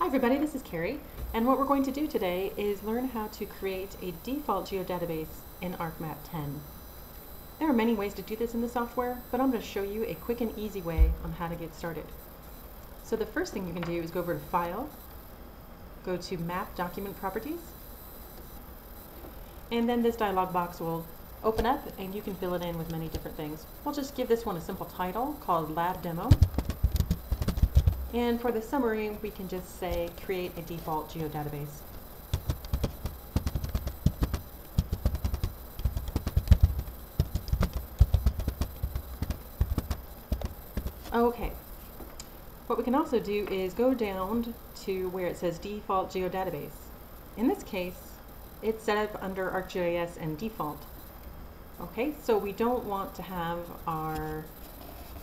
Hi everybody, this is Carrie, and what we're going to do today is learn how to create a default geodatabase in ArcMap 10. There are many ways to do this in the software, but I'm going to show you a quick and easy way on how to get started. So the first thing you can do is go over to File, go to Map Document Properties, and then this dialog box will open up and you can fill it in with many different things. We'll just give this one a simple title called Lab Demo. And for the summary, we can just say create a default geodatabase. Okay. What we can also do is go down to where it says default geodatabase. In this case, it's set up under ArcGIS and default. Okay, so we don't want to have our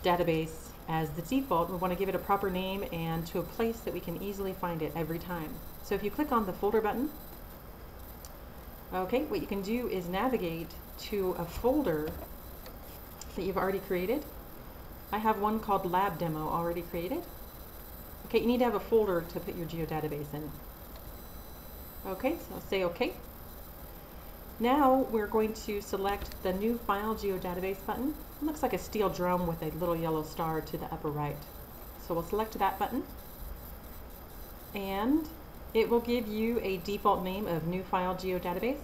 database as the default, we want to give it a proper name and to a place that we can easily find it every time. So if you click on the folder button, okay, what you can do is navigate to a folder that you've already created. I have one called Lab Demo already created. Okay, you need to have a folder to put your geodatabase in. Okay, so I'll say OK. Now we're going to select the New File Geodatabase button. It looks like a steel drum with a little yellow star to the upper right. So we'll select that button and it will give you a default name of New File Geodatabase.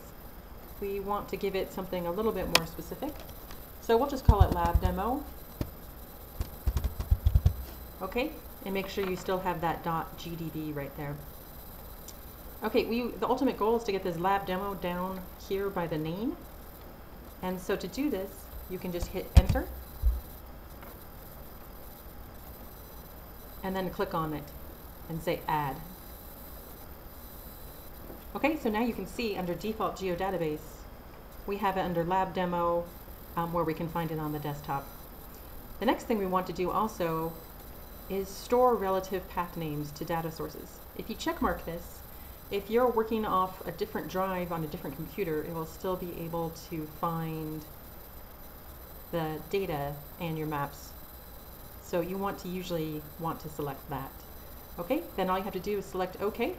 We want to give it something a little bit more specific. So we'll just call it Lab Demo. Okay, and make sure you still have that .gdb right there. Okay, we the ultimate goal is to get this lab demo down here by the name. And so to do this, you can just hit enter. And then click on it and say add. Okay, so now you can see under default geodatabase, we have it under lab demo um, where we can find it on the desktop. The next thing we want to do also is store relative path names to data sources. If you checkmark this, if you're working off a different drive on a different computer, it will still be able to find the data and your maps. So you want to usually want to select that. Okay, then all you have to do is select OK,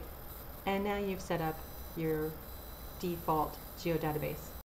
and now you've set up your default geodatabase.